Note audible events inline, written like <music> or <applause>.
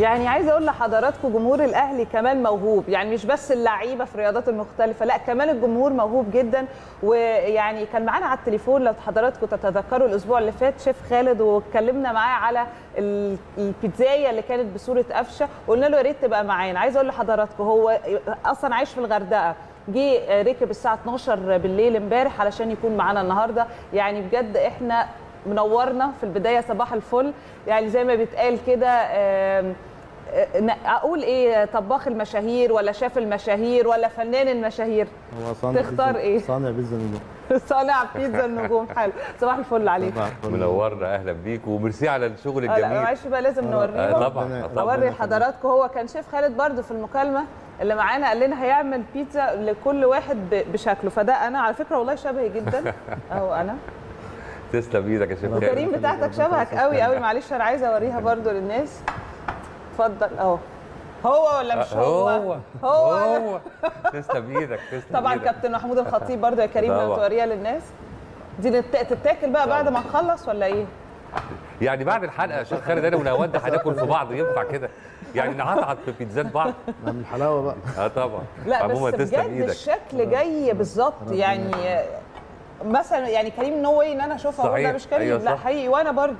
يعني عايزة أقول لحضراتكم جمهور الأهلي كمان موهوب. يعني مش بس اللعيبة في الرياضات المختلفة لأ كمان الجمهور موهوب جدا. ويعني كان معانا على التليفون لو حضراتكم تتذكروا الأسبوع اللي فات شيف خالد واتكلمنا معاه على ال- البيتزاية اللي كانت بصورة قفشة. وقلنا له يا ريت تبقى معانا. عايزة أقول لحضراتكم هو أصلا عايش في الغردقة. جه ركب الساعة 12 بالليل امبارح علشان يكون معانا النهارده. يعني بجد إحنا منورنا في البداية صباح الفل. يعني زي ما بيتقال كده أقول إيه طباخ المشاهير ولا شاف المشاهير ولا فنان المشاهير؟ هو صانع تختار بيتزا- إيه؟ صانع بيتزا نجوم <laughs> صانع بيتزا النجوم حلو. صباح الفل عليك. منورنا. أهلا بيك وميرسي على الشغل آه، لا، الجميل. معلش بقى لازم آه، نوريهم. طبعا ربنا- آه، طبعا. أوري حضراتكم. هو كان شيف خالد برضو في المكالمة اللي معانا قال لنا هيعمل بيتزا لكل واحد ب- بشكله. فده أنا على فكرة والله شبهي جدا. <laughs> أهو أنا. تسلم إيدك يا شيخ خالد. وكريم بتاعتك شبهك قوي قوي. معلش أنا عايزة أوريها برضو للناس. اتفضل. أهو. هو ولا مش هو؟ هو. هو هو. تسلم إيدك تسلم <laughs> طبعا إيدك. كابتن محمود الخطيب <laughs> برضو يا كريم لو. توريها للناس. دي تتاكل بقى بعد ما نخلص ولا إيه؟ يعني بعد الحلقة يا شيخ خالد أنا ونواد هناكل في بعض ينفع كده؟ يعني نعطعط في بيتزات بعض؟ <laughs> نعمل حلاوة بقى. آه طبعا. لا بس بجد إيدك الشكل جاي بالظبط. يعني مثلا يعني كريم نو واي إن أنا اشوفها صحيح. مش كريم. أيوة لا. حقيقي. وأنا برضو.